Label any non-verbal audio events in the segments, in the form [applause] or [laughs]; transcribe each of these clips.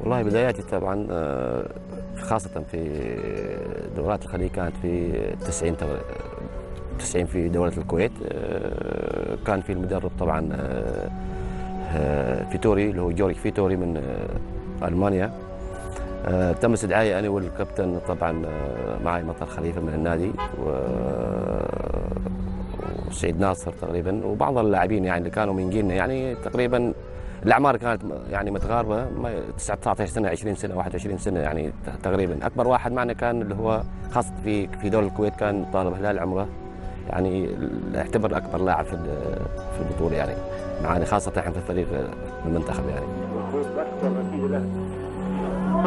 والله بداياتي طبعا آه، خاصة في دورات الخليج كانت في 90 تقريبا 90 في دولة الكويت. آه، كان في المدرب طبعا آه، فيتوري اللي هو جورج فيتوري من ألمانيا. آه، تم استدعائي أنا والكابتن طبعا معي مطر خليفة من النادي. و- وسعيد ناصر تقريبا وبعض اللاعبين يعني اللي كانوا من جيلنا يعني تقريبا الأعمار كانت يعني متقاربه ما- 19 سنة 20 سنة 21 سنة يعني تقريبا. أكبر واحد معنا كان اللي هو خاصه في في دوله الكويت كان طالب هلال عمرة. يعني يعتبر أكبر لاعب في في البطولة يعني معنا خاصة إحنا في الفريق المنتخب يعني.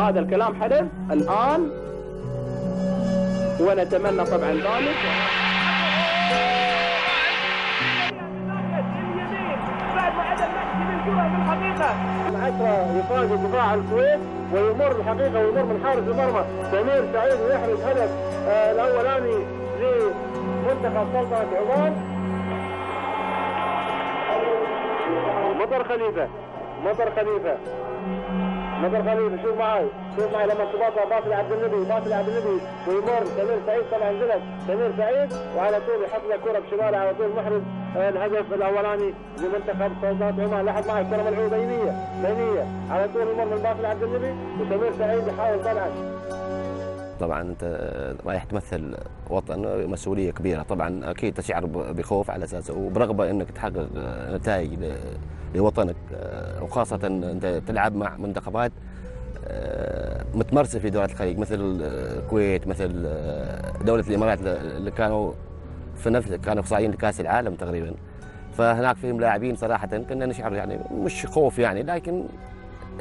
هذا الكلام حدث الآن ونتمنى طبعا ذلك. يفاجئ دفاع الكويت ويمر الحقيقة ويمر من حارس المرمى. سمير سعيد ويحرز هدف آه، الأولاني لمنتخب سلطنة عمان. مطر خليفة مطر خليفة مطر خليفة. شوف معي شوف معي لما تباطا باطل عبد النبي باطل عبد النبي. ويمر سمير سعيد طبعا زلت سمير سعيد وعلى طول يحط له كرة بشماله على طول محرز. الهدف الاولاني لمنتخب سلطنات عمان لاحظ معي كره ملعوبه بينيه بينيه على طول يمر من باطل عبد النبي وسمير سعيد يحاول طبعا. طبعا أنت رايح تمثل وطن مسؤولية كبيرة. طبعا أكيد تشعر بخوف على اساسه وبرغبة إنك تحقق نتائج ل- لوطنك. آه، وخاصة أنت تلعب مع منتخبات آه، متمرسة في دورات الخليج مثل الكويت مثل آه، دولة الإمارات اللي كانوا في نفس كانوا صاعدين لكاس العالم تقريبا. فهناك فيهم لاعبين صراحة كنا نشعر يعني مش خوف يعني لكن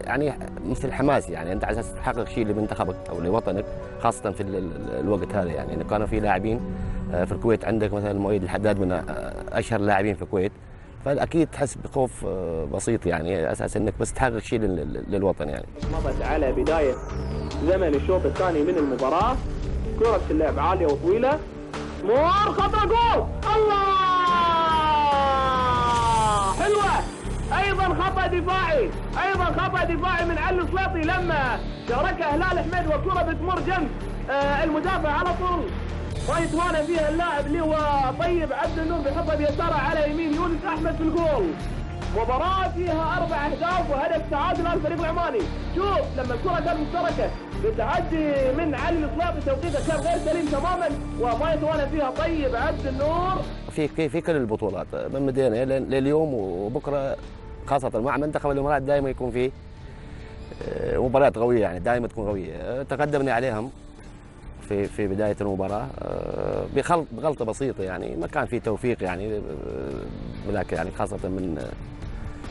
يعني مثل حماس يعني أنت على أساس تحقق شيء لمنتخبك أو لوطنك خاصة في ال- ال- الوقت هذا يعني. انه كانوا في لاعبين آه، في الكويت عندك مثلا مؤيد الحداد من آه، أشهر اللاعبين في الكويت. فاكيد تحس بخوف آه، بسيط يعني أساس إنك بس تحقق شيء لل- للوطن يعني. مضت على بداية زمن الشوط الثاني من المباراة. كرة اللعب عالية وطويلة. مور خطأ جول. الله! حلوة. أيضا خطأ دفاعي. أيضا خطأ دفاعي من علي السليطي لما شاركها هلال حميد وكرة بتمر جنب آه، المدافع على طول. ما يتوانى فيها اللاعب اللي هو طيب عبد النور بيحطها بيساره على يمين يونس أحمد في الجول. مباراة فيها أربع أهداف وهدف تعادل للفريق العماني، شوف لما الكرة كانت مشتركة بتعدي من علي الصلاطي توقيته كان غير سليم تماما وما يتوانى فيها طيب عبد النور. في في في كل البطولات من لل- لليوم وبكرة خاصة مع منتخب الإمارات دائما يكون في آه، مباريات قوية يعني دائما تكون قوية. آه، تقدمنا عليهم في في بداية المباراة آه، بخلط بغلطة بسيطة يعني ما كان في توفيق يعني آه، ولكن يعني خاصة من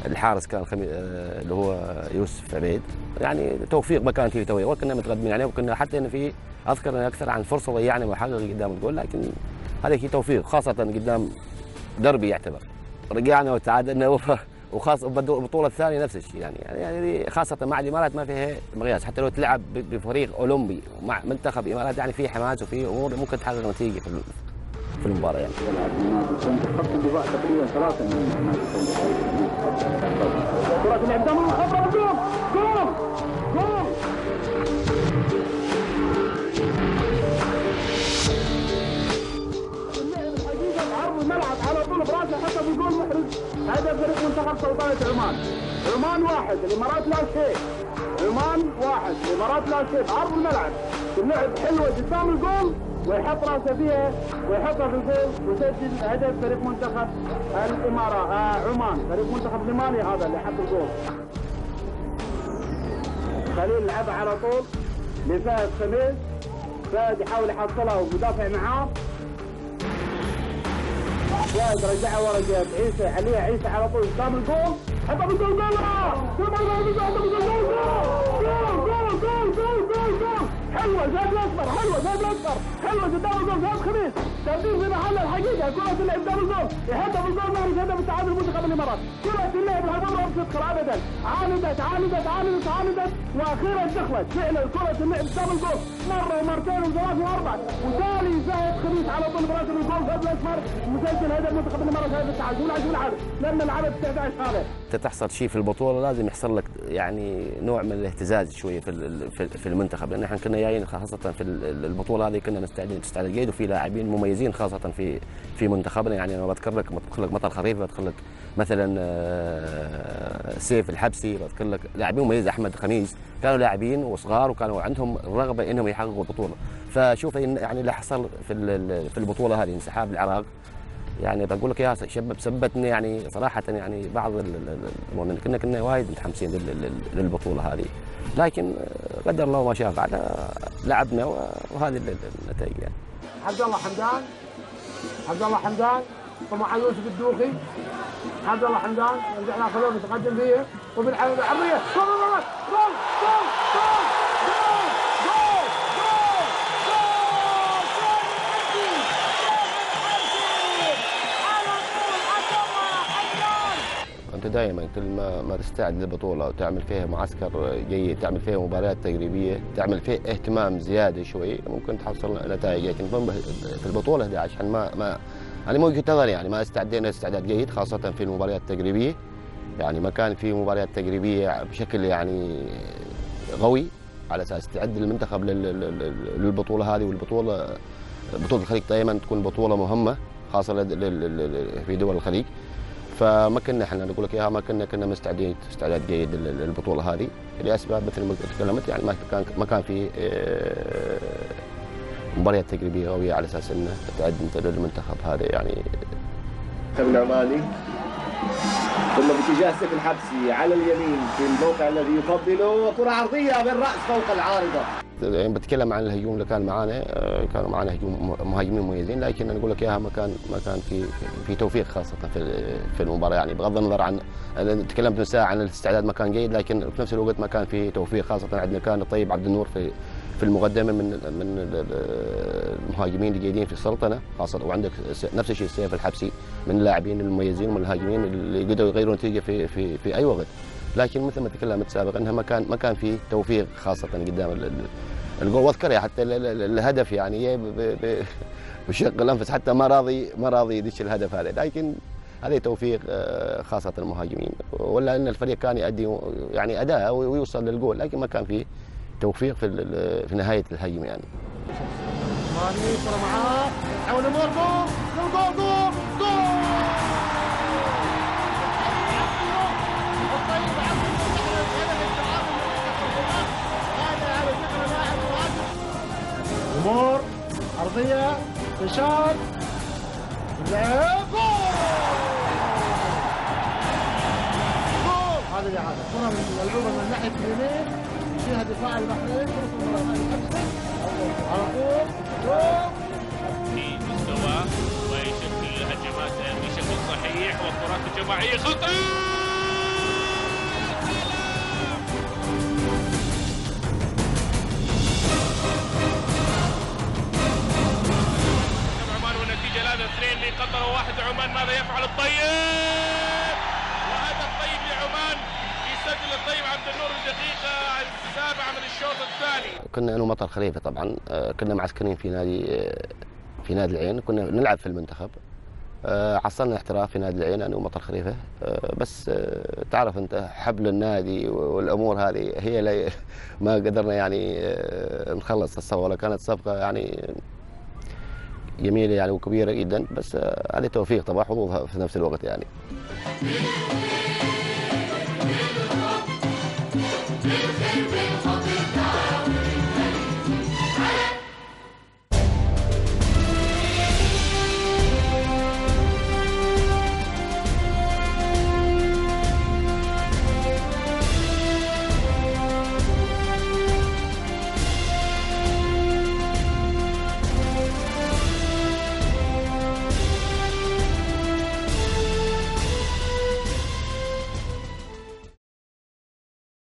الحارس كان خمي... آه، اللي هو يوسف عبيد. يعني توفيق ما كان فيه توفيق وكنا متقدمين عليه وكنا حتى إن في أذكر أكثر عن فرصة ضيعنا وحقق قدام الجول لكن هذا توفيق خاصة قدام دربي يعتبر. رجعنا وتعادلنا و- [laughs] وخاصة بالدو- البطولة الثانية نفس الشيء يعني. يعني خاصة مع الإمارات ما فيها مقياس. حتى لو تلعب بفريق أولمبي مع منتخب الإمارات يعني في حماس وفي أمور ممكن تحقق نتيجة في في المباراه يعني. الملعب على طول براسه حتى بيقول محرز هذا فريق منتخب سلطنه عمان عمان واحد الامارات لا شيء عمان واحد الامارات لا شيء عرض الملعب اللعب حلوة قدام الجول ويحط راسه فيها ويحطها في الجول ويسجل هدف فريق منتخب الامارات آه عمان فريق منتخب اليماني هذا اللي حط الجول. خليل لعبها على طول لفهد خميس فهد يحاول يحصلها ومدافع معاه. فهد رجعها ورا جهه عيسى عليها عيسى على طول. قدام الجول. حطها بالجول جول جول جول جول جول حلوة زاد الأصفر حلوة زاد الأصفر حلوة قدام الجول زاد خميس تبديل في محل الحقيقة. كرة تلعب قدام الجول يهدف الجول ما يهدف التعادل منتخب الإمارات. كرة تلعب هذول ما تدخل ابدا. عاندت عاندت عاندت عاندت. وأخيرا دخلت فعلا كرة اللعب قدام الجول مرة ومرتين وثلاث واربع وتالي زاهد خميس على طول براسه الجول زاد الاصفر مسجل هدف منتخب الإمارات هذا التعادل عشان العدد لأن العدد 11 هذا أنت تحصل شيء في البطولة لازم يحصل لك يعني نوع من الاهتزاز شوية في في المنتخب. لأن إحنا كنا جايين خاصة في ال- البطولة هذه كنا مستعدين استعداد جيد وفي لاعبين مميزين. خاصة في في منتخبنا. يعني أنا بذكر لك بذكر لك مطر خريف بذكر لك مثلا آه، سيف الحبسي بذكر لك لاعبين مميز أحمد خميس. كانوا لاعبين وصغار وكانوا عندهم الرغبه إنهم يحققوا البطولة. فشوف يعني اللي حصل في في البطولة هذه انسحاب العراق. يعني بقول لك يا شباب سبتني يعني صراحة يعني بعض ال- ال- ال- المؤمنين كنا كنا وايد متحمسين لل- لل- للبطولة هذه. لكن آه، قدر الله ما شاء فعل لعبنا وهذه ال- ال- النتائج يعني. عبد الله حمدان. عبد الله حمدان. طمع يوسف الدوخي. عبد الله حمدان. يرجع ياخذون يتقدم فيه. وبالعرضيه جول جول جول جول جول دائما كل ما ما تستعد للبطولة وتعمل فيها معسكر جيد تعمل فيها مباريات تجريبيه تعمل فيها اهتمام زيادة شوي ممكن تحصل نتائج. لكن في البطولة 11 عشان ما ما أنا من وجهه نظري يعني ما استعدينا استعداد جيد خاصة في المباريات التجريبيه يعني ما كان في مباريات تجريبيه بشكل يعني قوي على أساس تعد المنتخب لل- لل- لل- للبطولة هذه. والبطوله بطولة الخليج دائما تكون بطولة مهمة خاصة في دول الخليج. فما كنا إحنا نقول لك إياها ما كنا كنا مستعدين استعداد جيد لل- للبطولة هذه. لأسباب مثل ما تكلمت يعني ما كان ما كان في آه، مباريات تجريبيه قوية على أساس إنه تعد أنت للمنتخب هذا يعني. العماني ثم باتجاه سيف الحبسي على اليمين في الموقع الذي يفضله كرة عرضية بالرأس فوق العارضة. يعني بتكلم عن الهجوم اللي كان معانا آه، كانوا معانا هجوم مهاجمين مميزين لكن أنا أقول لك إياها ما كان ما كان في في توفيق خاصة في في المباراة. يعني بغض النظر عن أنا تكلمت من ساعه عن الاستعداد ما كان جيد لكن في نفس الوقت ما كان في توفيق خاصة. عندنا كان الطيب عبد النور في في المقدمة من من ال- ال- المهاجمين اللي جيدين في السلطنة خاصة. وعندك نفس الشيء سيف الحبسي من اللاعبين المميزين ومن الهاجمين اللي قدروا يغيروا نتيجة في في في أي وقت. لكن مثل ما تكلمت سابقا إنها ما كان ما كان في توفيق خاصة قدام ال- ال- الجول واذكر حتى ال- ال- الهدف يعني بشق الأنفس. حتى ما راضي ما راضي يدش الهدف هذا. لكن هذا توفيق آه، خاصة المهاجمين. ولا إن الفريق كان يؤدي يعني أداء ويوصل للجول. لكن ما كان في توفيق في في نهاية الهجمة يعني. ارضية تشار لعب جول! هذا اللي هذا. كرة من ملعوبة من ناحية اليمين. فيها دفاع البحرين على طول. جول! في مستواه ويشكل الهجمات بشكل صحيح والكرات الجماعية خطأ اثنين لقطر وواحد لعمان ماذا يفعل الطيب؟ وهدف طيب لعمان يسجل الطيب عبد النور الدقيقة السابعة من الشوط الثاني. كنا أنا ومطر خليفة طبعا. آه، كنا معسكرين في نادي آه، في نادي العين. كنا نلعب في المنتخب. آه، حصلنا احتراف في نادي العين أنا ومطر خليفة. آه، بس آه، تعرف أنت حبل النادي والأمور هذه هي [laughs] ما قدرنا يعني آه، نخلص الصفقة. كانت صفقة يعني جميلة يعني وكبيرة جدا بس آه، هذه توفيق طبعا حظوظها في نفس الوقت يعني.